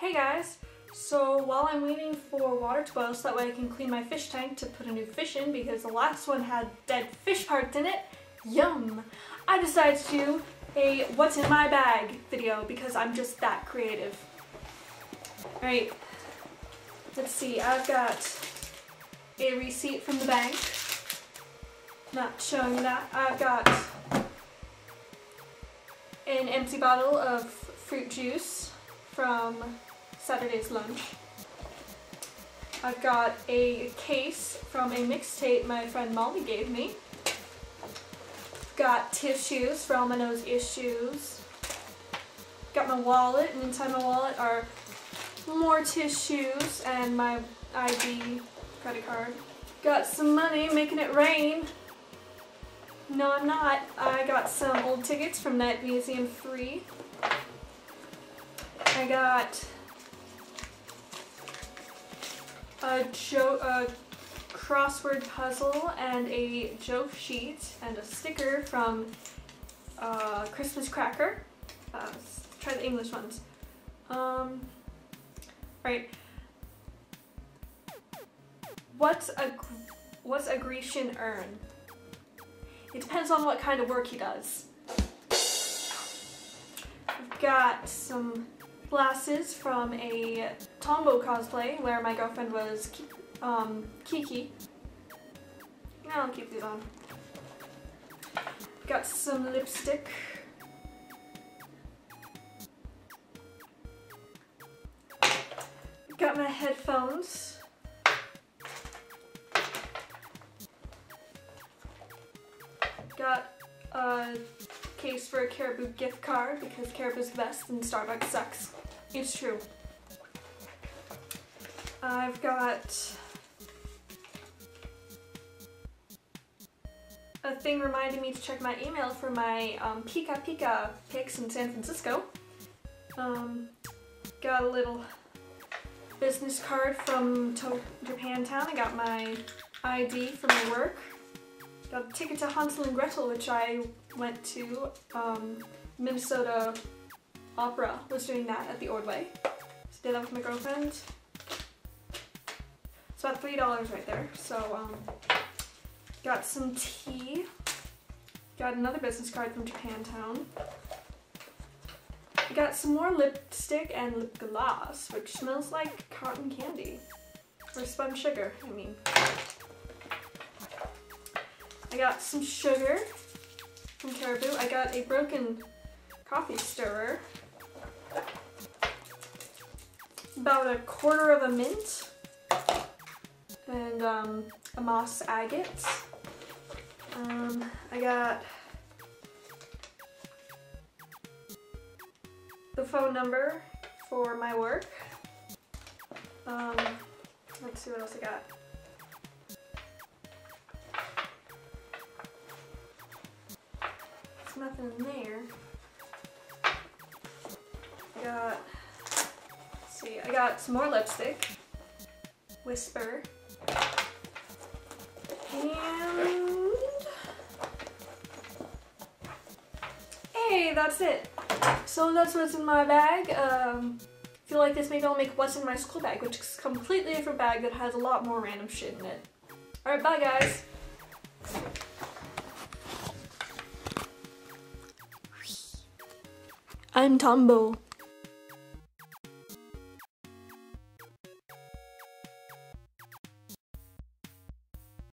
Hey guys! So while I'm waiting for water to boil so that way I can clean my fish tank to put a new fish in because the last one had dead fish parts in it, yum! I decided to do a what's in my bag video because I'm just that creative. Alright, let's see, I've got a receipt from the bank. Not showing that. I've got an empty bottle of fruit juice from Saturday's lunch. I've got a case from a mixtape my friend Molly gave me. Got tissues for all my nose issues. Got my wallet, and inside my wallet are more tissues and my ID credit card. Got some money making it rain. No, I'm not. I got some old tickets from Night Museum 3. I got a, a crossword puzzle and a joke sheet and a sticker from uh, Christmas Cracker. Uh, try the English ones. Um, right. What's a what's a Grecian urn? It depends on what kind of work he does. I've got some glasses from a Tombo cosplay where my girlfriend was Ki um, Kiki. I'll keep these on. Got some lipstick. Got my headphones. Got a case for a Caribou gift card because Caribou's the best and Starbucks sucks. It's true. I've got a thing reminding me to check my email for my um, Pika Pika pics in San Francisco. Um, got a little business card from to Japantown. I got my ID for my work. Got a ticket to Hansel and Gretel, which I went to. Um, Minnesota Opera was doing that at the Ordway. So did that with my girlfriend. It's about $3 right there. So, um, got some tea. Got another business card from Japantown. Got some more lipstick and lip gloss, which smells like cotton candy. Or spun sugar, I mean. I got some sugar from Caribou. I got a broken coffee stirrer. About a quarter of a mint. And um, a moss agate. Um, I got the phone number for my work. Um, let's see what else I got. Nothing in there. I got, see, I got some more lipstick. Whisper. And hey, that's it. So that's what's in my bag. Um, like this, maybe I'll make what's in my school bag, which is a completely different bag that has a lot more random shit in it. Alright, bye guys. I'm Tombo.